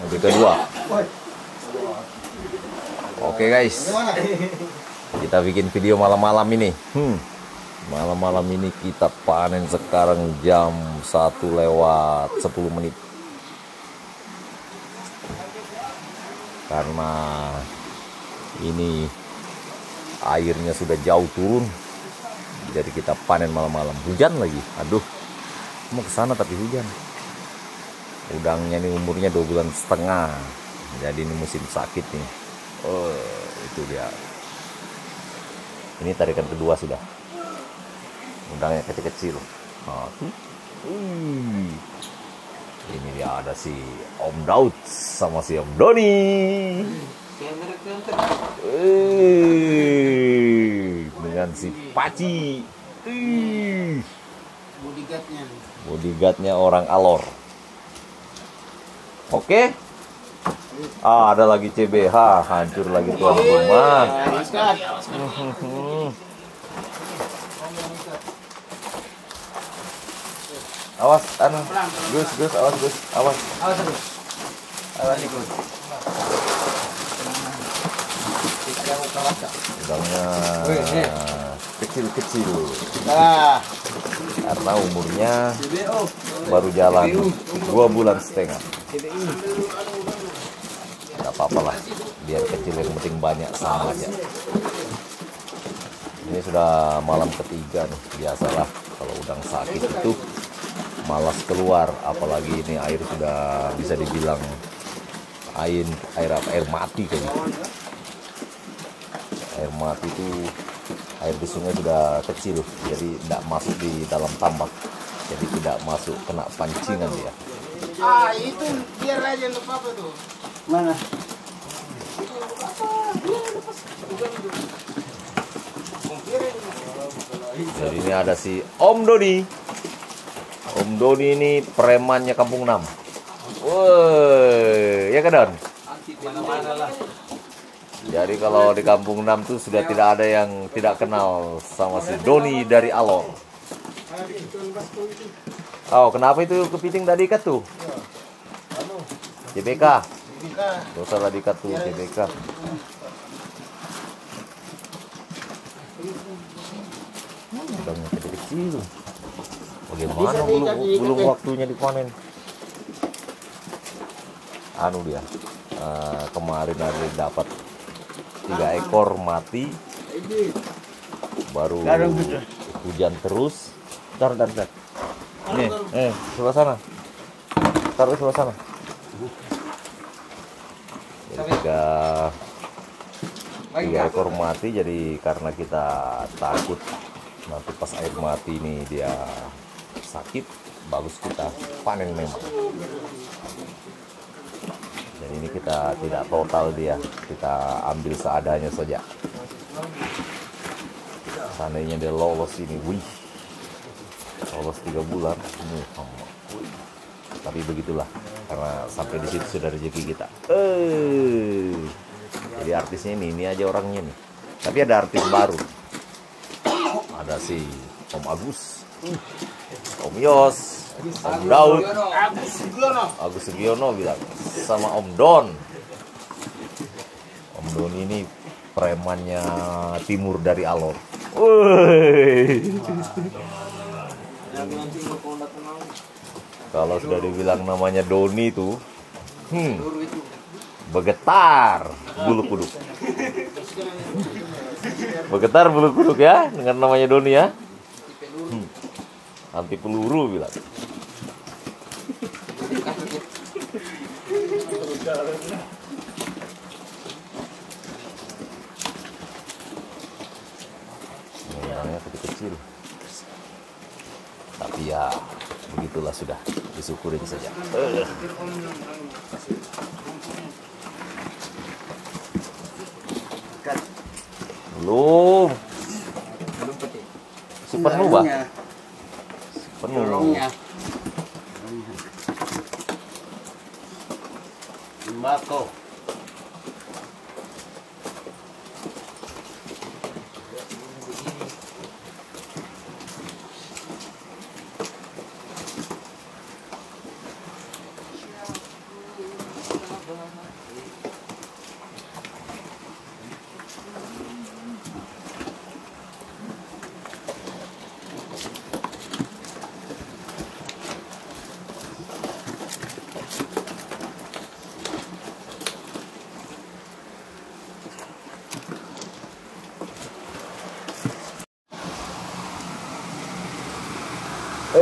mobil kedua. Oke guys. Kita bikin video malam-malam ini. Hmm. malam-malam ini kita panen sekarang jam 1 lewat 10 menit. Karena ini airnya sudah jauh turun. Jadi kita panen malam-malam. Hujan lagi. Aduh. Mau ke sana tapi hujan udangnya ini umurnya dua bulan setengah. Jadi ini musim sakit nih. Oh. Itu dia. Ini tarikan kedua sudah. Udangnya kecil-kecil. Nah, tuh. Wih. ini dia ada si Om Daud sama si Om Doni. Dengan si Paci. Bodyguardnya. Bodyguardnya orang Alor oke. Ah ada lagi CBH hancur lagi tuan rumah awas anu Gus Gus awas Gus awas. Awas terus awas ikut udangnya kecil-kecil karena umurnya baru jalan dua bulan setengah nggak apa-apa lah biar kecil yang penting banyak sama aja. Ini sudah malam ketiga nih biasalah kalau udang sakit itu malas keluar apalagi ini air sudah bisa dibilang air air air mati kayaknya. Air mati itu air di sungai sudah kecil jadi tidak masuk di dalam tambak. Jadi tidak masuk kena pancingan dia ah itu biar aja untuk apa tuh mana jadi ini ada si Om Doni Om Doni ini premannya Kampung 6 Woi, ya kan Don? Jadi kalau di Kampung 6 tuh sudah tidak ada yang tidak kenal sama si Doni dari Alor. Oh, kenapa itu kepiting tadi ikat tuh? JBK. Gak usah lah diikat tuh JBK. Udangnya kecil-kecil. Bagaimana belum, belum waktunya dipanen? Anu dia, eh, kemarin ada dapat tiga ekor mati, baru hujan terus. Ntar, ntar, ntar. Nih, eh, sebelah sana. Taruh sebelah sana. Jadi tiga, tiga ekor mati jadi karena kita takut nanti pas air mati ini dia sakit bagus kita panen memang. Dan ini kita tidak total dia kita ambil seadanya saja. Seandainya dia lolos ini wih lolos tiga bulan. Wih. tapi begitulah karena sampai di situ sudah rezeki kita. Eh. Jadi artisnya ini ini aja orangnya nih. Tapi ada artis baru. Ada si Om Agus. Om Yos. Om Daud. Agus Sugiono bilang sama Om Don. Om Don ini premannya timur dari Alor. Kalau sudah dibilang namanya Doni itu hmm, bergetar bulu kuduk bergetar bulu kuduk ya dengan namanya Doni ya. Hmm. anti peluru bilang. Orangnya kecil-kecil ya begitulah sudah disyukurin saja. Eh. belum si penuh bah penuh Mako.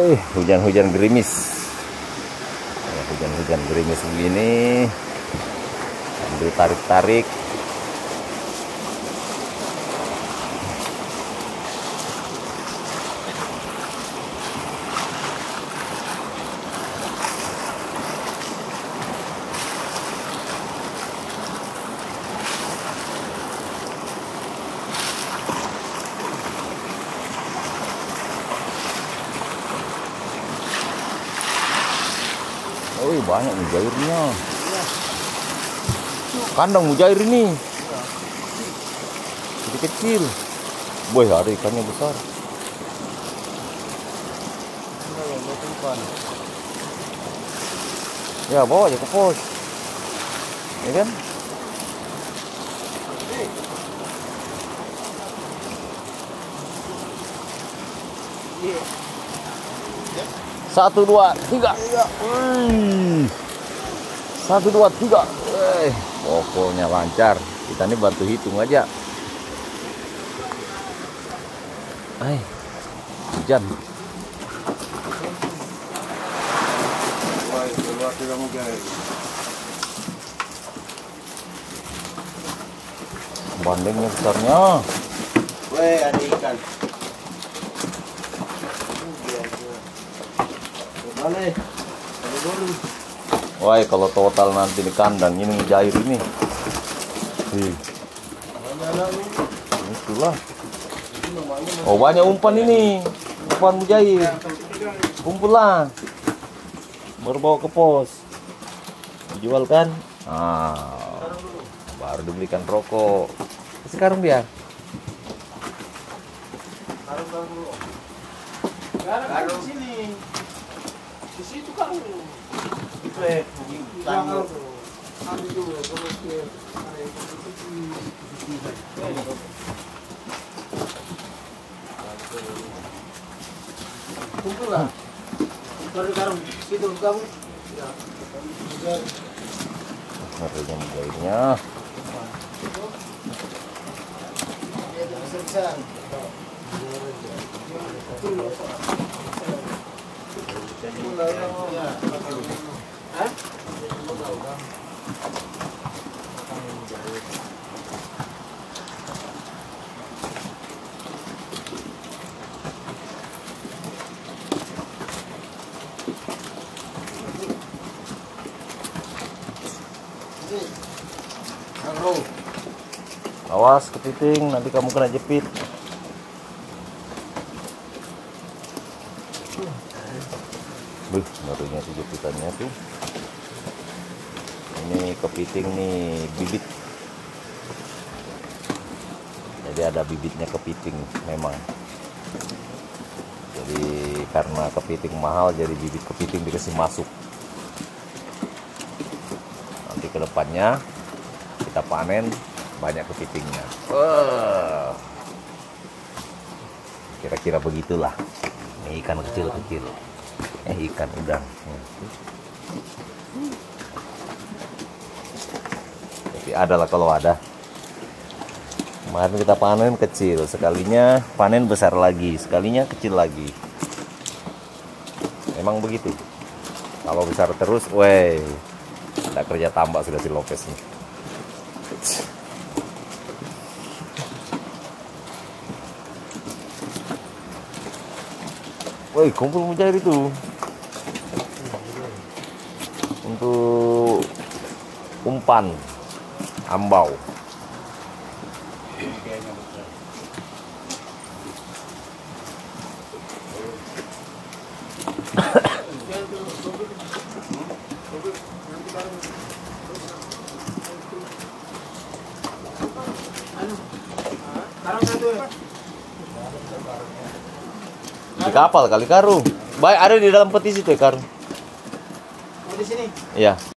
eh hujan-hujan gerimis. Eh, hujan-hujan gerimis begini. Ambil tarik-tarik. Oh, banyak mujairnya. Kandang mujair ini. Kecil kecil. Boy, ada ikannya besar. Ya, bawa aja ke pos. Ya kan? Satu, dua, tiga. Satu, dua, tiga. Pokoknya lancar. Kita ini bantu hitung aja. Ay, hujan. Bandengnya besarnya. Weh, ada ikan. Balik. Ada dulu. Wah, kalau total nanti di kandang ini jair ini. Ih, itulah. Oh, banyak umpan ini. Umpan mujair. Kumpul lah. Baru bawa ke pos. Dijual kan? Ah, baru dibelikan rokok. Sekarang dia. Karung di sini. Di situ kan. Kumpul lah. Baru karung situ kamu. Mujairnya. Besar-besar. Awas kepiting, nanti kamu kena jepit. Buh, ngerinya tuh jepitannya tuh. Ini kepiting nih bibit. Jadi ada bibitnya kepiting memang. Jadi karena kepiting mahal, jadi bibit kepiting dikasih masuk. Nanti ke depannya kita panen banyak kepitingnya. Wah. Kira-kira begitulah. Ini ikan kecil-kecil. Eh ikan udang. Tapi adalah kalau ada. Kemarin kita panen kecil, sekalinya panen besar lagi, sekalinya kecil lagi. Memang begitu. Kalau besar terus, weh, ada kerja tambah sudah si Lopez nih. Woi, kumpul mujair itu. Untuk umpan ambau. Di kapal kali karung. Baik ada di dalam peti situ ya karung. Di sini. Iya.